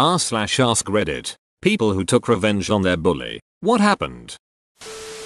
r slash ask reddit. People who took revenge on their bully. What happened?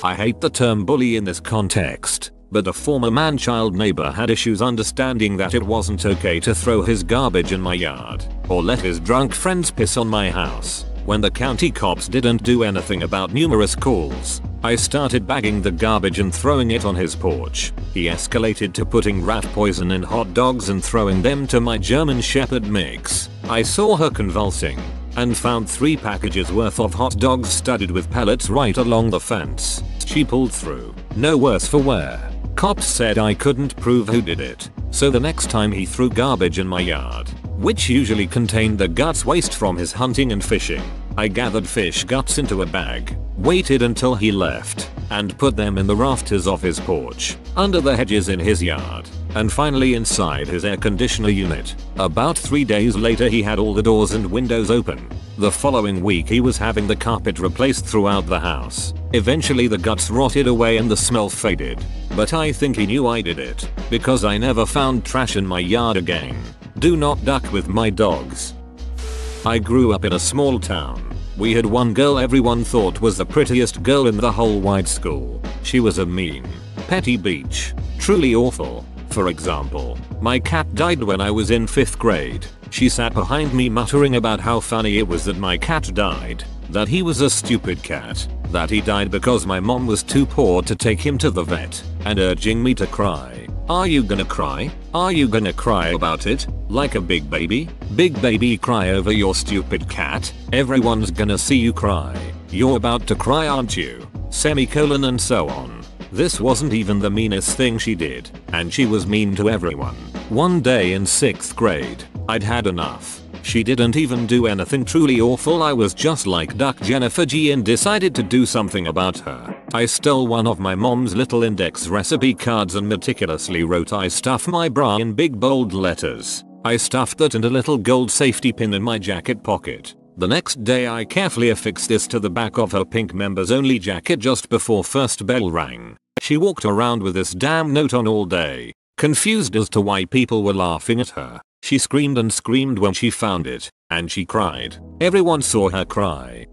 I hate the term bully in this context, but a former man-child neighbor had issues understanding that it wasn't okay to throw his garbage in my yard, or let his drunk friends piss on my house. When the county cops didn't do anything about numerous calls, I started bagging the garbage and throwing it on his porch. He escalated to putting rat poison in hot dogs and throwing them to my German Shepherd mix. I saw her convulsing and found three packages worth of hot dogs studded with pellets right along the fence. She pulled through. No worse for wear. Cops said I couldn't prove who did it, so the next time he threw garbage in my yard, which usually contained the guts waste from his hunting and fishing, I gathered fish guts into a bag, waited until he left, and put them in the rafters of his porch, under the hedges in his yard, and finally inside his air conditioner unit. About 3 days later he had all the doors and windows open. The following week he was having the carpet replaced throughout the house. Eventually the guts rotted away and the smell faded. But I think he knew I did it, because I never found trash in my yard again. Do not duck with my dogs. I grew up in a small town. We had one girl everyone thought was the prettiest girl in the whole wide school. She was a mean, petty beach. Truly awful. For example, my cat died when I was in 5th grade. She sat behind me muttering about how funny it was that my cat died, that he was a stupid cat, that he died because my mom was too poor to take him to the vet, and urging me to cry. Are you gonna cry? Are you gonna cry about it? Like a big baby? Big baby cry over your stupid cat? Everyone's gonna see you cry. You're about to cry aren't you? Semicolon and so on. This wasn't even the meanest thing she did, and she was mean to everyone. One day in 6th grade, I'd had enough. She didn't even do anything truly awful I was just like Duck Jennifer G and decided to do something about her. I stole one of my mom's little index recipe cards and meticulously wrote I stuff my bra in big bold letters. I stuffed that and a little gold safety pin in my jacket pocket. The next day I carefully affixed this to the back of her pink members only jacket just before first bell rang. She walked around with this damn note on all day, confused as to why people were laughing at her. She screamed and screamed when she found it, and she cried. Everyone saw her cry.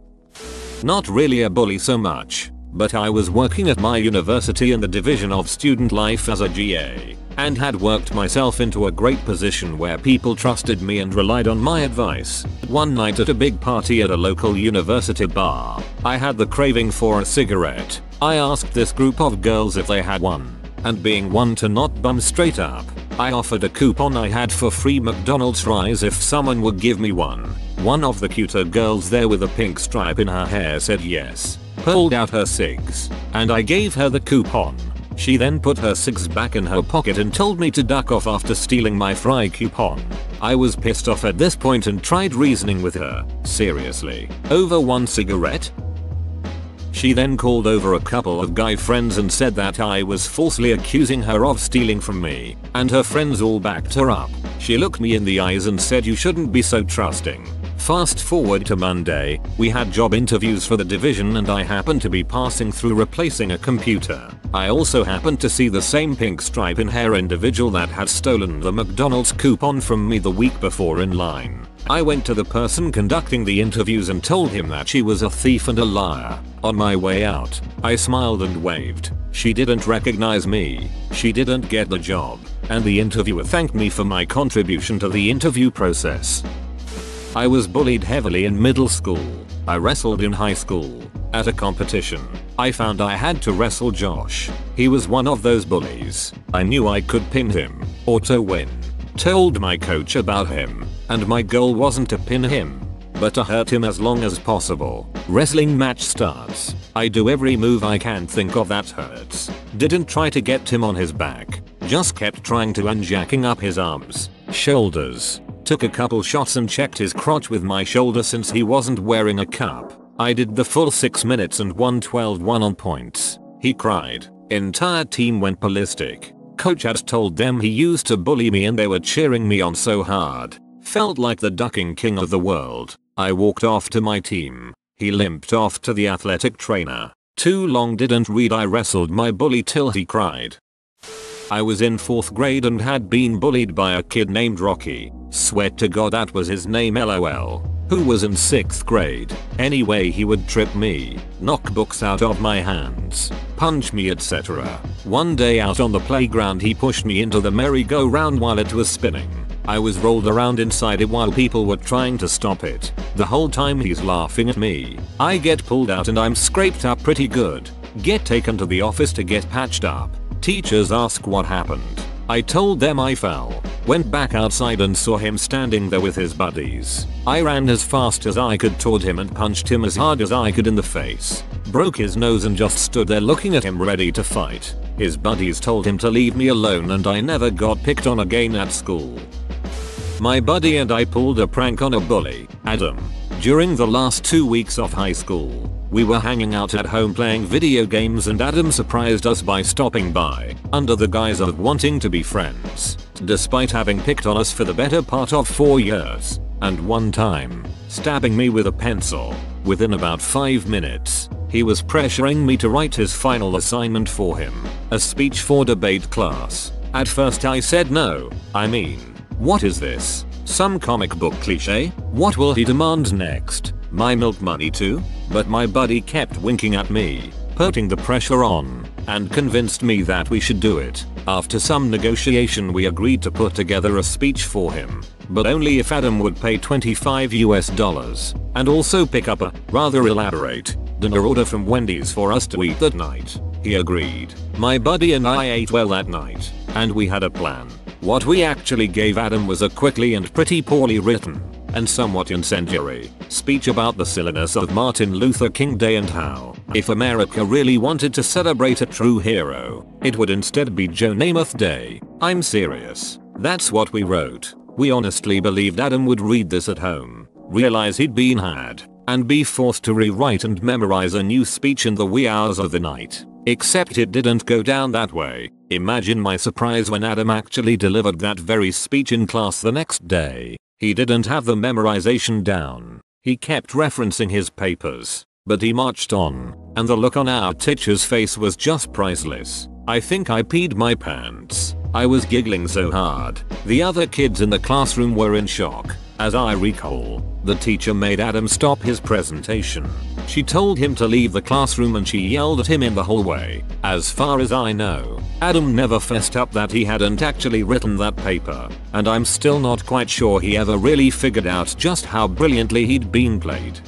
Not really a bully so much, but I was working at my university in the division of student life as a GA, and had worked myself into a great position where people trusted me and relied on my advice. One night at a big party at a local university bar, I had the craving for a cigarette. I asked this group of girls if they had one, and being one to not bum straight up, I offered a coupon I had for free McDonald's fries if someone would give me one. One of the cuter girls there with a pink stripe in her hair said yes, pulled out her cigs, and I gave her the coupon. She then put her cigs back in her pocket and told me to duck off after stealing my fry coupon. I was pissed off at this point and tried reasoning with her. Seriously, over one cigarette? She then called over a couple of guy friends and said that I was falsely accusing her of stealing from me, and her friends all backed her up. She looked me in the eyes and said you shouldn't be so trusting. Fast forward to Monday, we had job interviews for the division and I happened to be passing through replacing a computer. I also happened to see the same pink stripe in hair individual that had stolen the McDonald's coupon from me the week before in line. I went to the person conducting the interviews and told him that she was a thief and a liar. On my way out, I smiled and waved. She didn't recognize me. She didn't get the job. And the interviewer thanked me for my contribution to the interview process. I was bullied heavily in middle school. I wrestled in high school. At a competition, I found I had to wrestle Josh. He was one of those bullies. I knew I could pin him, or to win. Told my coach about him, and my goal wasn't to pin him, but to hurt him as long as possible. Wrestling match starts. I do every move I can think of that hurts. Didn't try to get him on his back. Just kept trying to unjacking up his arms, shoulders. Took a couple shots and checked his crotch with my shoulder since he wasn't wearing a cup. I did the full 6 minutes and won 12-1 on points. He cried. Entire team went ballistic. Coach had told them he used to bully me and they were cheering me on so hard. Felt like the ducking king of the world. I walked off to my team. He limped off to the athletic trainer. Too long didn't read I wrestled my bully till he cried. I was in 4th grade and had been bullied by a kid named Rocky. Sweat to god that was his name lol. who was in 6th grade. Anyway he would trip me, knock books out of my hands, punch me etc. One day out on the playground he pushed me into the merry-go-round while it was spinning. I was rolled around inside it while people were trying to stop it. The whole time he's laughing at me. I get pulled out and I'm scraped up pretty good. Get taken to the office to get patched up. Teachers ask what happened. I told them I fell. Went back outside and saw him standing there with his buddies. I ran as fast as I could toward him and punched him as hard as I could in the face. Broke his nose and just stood there looking at him ready to fight. His buddies told him to leave me alone and I never got picked on again at school. My buddy and I pulled a prank on a bully, Adam. During the last two weeks of high school, we were hanging out at home playing video games and Adam surprised us by stopping by, under the guise of wanting to be friends, despite having picked on us for the better part of 4 years, and one time, stabbing me with a pencil. Within about 5 minutes, he was pressuring me to write his final assignment for him, a speech for debate class. At first I said no, I mean, what is this? Some comic book cliche? What will he demand next? My milk money too? But my buddy kept winking at me, putting the pressure on, and convinced me that we should do it. After some negotiation we agreed to put together a speech for him, but only if Adam would pay 25 US dollars, and also pick up a, rather elaborate, dinner order from Wendy's for us to eat that night. He agreed. My buddy and I ate well that night, and we had a plan. What we actually gave Adam was a quickly and pretty poorly written, and somewhat incendiary, speech about the silliness of Martin Luther King Day and how, if America really wanted to celebrate a true hero, it would instead be Joe Namath Day. I'm serious. That's what we wrote. We honestly believed Adam would read this at home, realize he'd been had, and be forced to rewrite and memorize a new speech in the wee hours of the night. Except it didn't go down that way. Imagine my surprise when Adam actually delivered that very speech in class the next day. He didn't have the memorization down. He kept referencing his papers, but he marched on, and the look on our teacher's face was just priceless. I think I peed my pants. I was giggling so hard. The other kids in the classroom were in shock. As I recall, the teacher made Adam stop his presentation. She told him to leave the classroom and she yelled at him in the hallway. As far as I know, Adam never fessed up that he hadn't actually written that paper, and I'm still not quite sure he ever really figured out just how brilliantly he'd been played.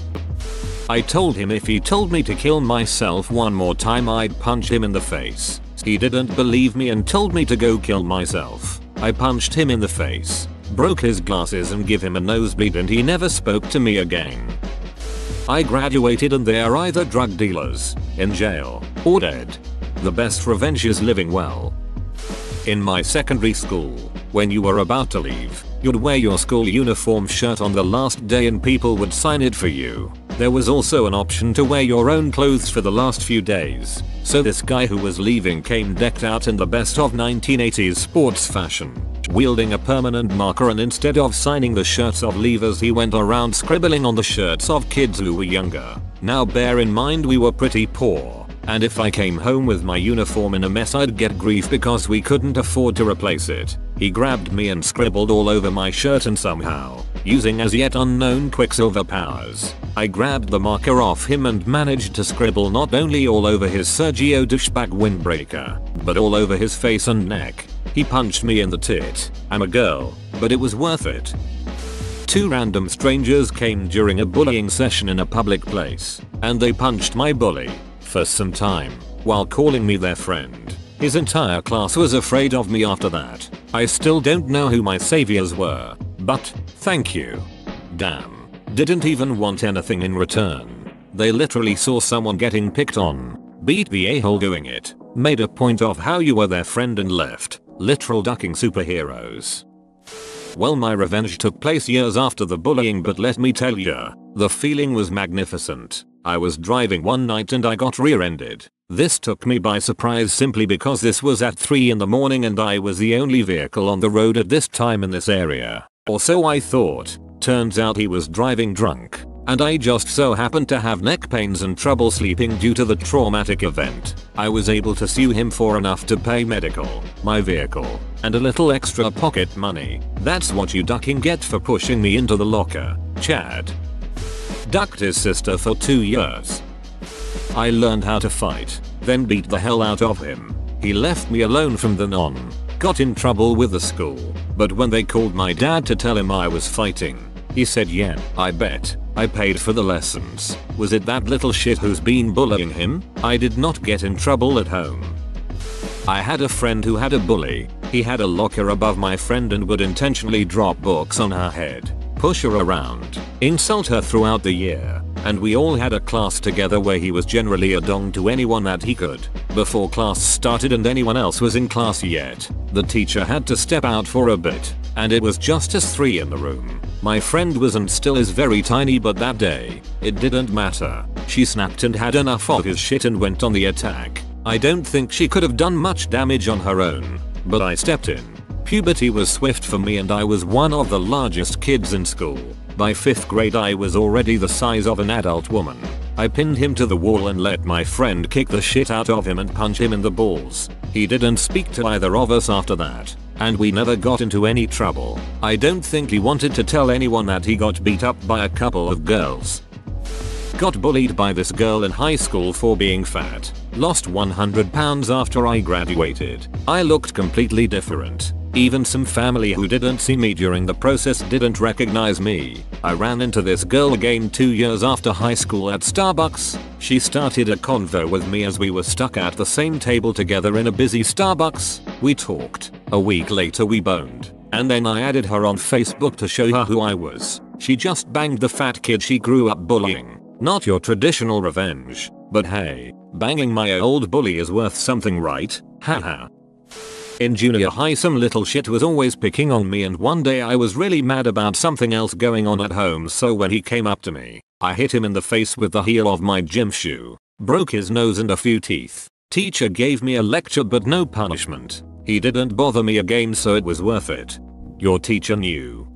I told him if he told me to kill myself one more time I'd punch him in the face. He didn't believe me and told me to go kill myself. I punched him in the face, broke his glasses and give him a nosebleed and he never spoke to me again. I graduated and they're either drug dealers, in jail, or dead. The best revenge is living well. In my secondary school, when you were about to leave, you'd wear your school uniform shirt on the last day and people would sign it for you. There was also an option to wear your own clothes for the last few days. So this guy who was leaving came decked out in the best of 1980s sports fashion wielding a permanent marker and instead of signing the shirts of leavers he went around scribbling on the shirts of kids who were younger. Now bear in mind we were pretty poor, and if I came home with my uniform in a mess I'd get grief because we couldn't afford to replace it. He grabbed me and scribbled all over my shirt and somehow, using as yet unknown quicksilver powers, I grabbed the marker off him and managed to scribble not only all over his Sergio douchebag windbreaker, but all over his face and neck. He punched me in the tit. I'm a girl, but it was worth it. Two random strangers came during a bullying session in a public place, and they punched my bully, for some time, while calling me their friend. His entire class was afraid of me after that. I still don't know who my saviors were, but thank you. Damn. Didn't even want anything in return. They literally saw someone getting picked on, beat the a-hole doing it, made a point of how you were their friend and left. Literal ducking superheroes. Well my revenge took place years after the bullying but let me tell ya, the feeling was magnificent. I was driving one night and I got rear-ended. This took me by surprise simply because this was at 3 in the morning and I was the only vehicle on the road at this time in this area. Or so I thought. Turns out he was driving drunk and I just so happened to have neck pains and trouble sleeping due to the traumatic event. I was able to sue him for enough to pay medical, my vehicle, and a little extra pocket money. That's what you ducking get for pushing me into the locker, Chad. Ducked his sister for 2 years. I learned how to fight, then beat the hell out of him. He left me alone from then on. Got in trouble with the school, but when they called my dad to tell him I was fighting, he said yeah, I bet. I paid for the lessons. Was it that little shit who's been bullying him? I did not get in trouble at home. I had a friend who had a bully. He had a locker above my friend and would intentionally drop books on her head, push her around, insult her throughout the year, and we all had a class together where he was generally a dong to anyone that he could. Before class started and anyone else was in class yet, the teacher had to step out for a bit, and it was just us three in the room. My friend was and still is very tiny but that day, it didn't matter. She snapped and had enough of his shit and went on the attack. I don't think she could have done much damage on her own, but I stepped in. Puberty was swift for me and I was one of the largest kids in school. By 5th grade I was already the size of an adult woman. I pinned him to the wall and let my friend kick the shit out of him and punch him in the balls. He didn't speak to either of us after that and we never got into any trouble. I don't think he wanted to tell anyone that he got beat up by a couple of girls. Got bullied by this girl in high school for being fat. Lost 100 pounds after I graduated. I looked completely different. Even some family who didn't see me during the process didn't recognize me. I ran into this girl again 2 years after high school at Starbucks. She started a convo with me as we were stuck at the same table together in a busy Starbucks. We talked. A week later we boned. And then I added her on Facebook to show her who I was. She just banged the fat kid she grew up bullying. Not your traditional revenge. But hey, banging my old bully is worth something right? Haha. In junior high some little shit was always picking on me and one day I was really mad about something else going on at home so when he came up to me, I hit him in the face with the heel of my gym shoe. Broke his nose and a few teeth. Teacher gave me a lecture but no punishment. He didn't bother me again so it was worth it. Your teacher knew.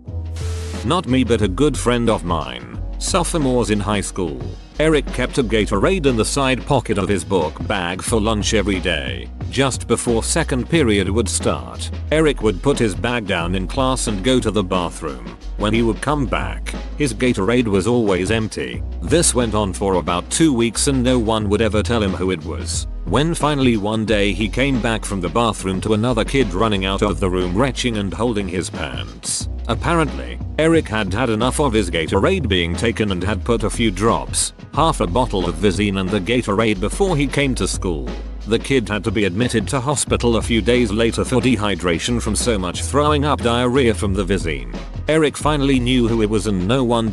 Not me but a good friend of mine. Sophomores in high school. Eric kept a Gatorade in the side pocket of his book bag for lunch every day. Just before second period would start, Eric would put his bag down in class and go to the bathroom. When he would come back, his Gatorade was always empty. This went on for about 2 weeks and no one would ever tell him who it was. When finally one day he came back from the bathroom to another kid running out of the room retching and holding his pants. Apparently, Eric had had enough of his Gatorade being taken and had put a few drops, half a bottle of Visine and the Gatorade before he came to school. The kid had to be admitted to hospital a few days later for dehydration from so much throwing up diarrhea from the Visine. Eric finally knew who it was and no one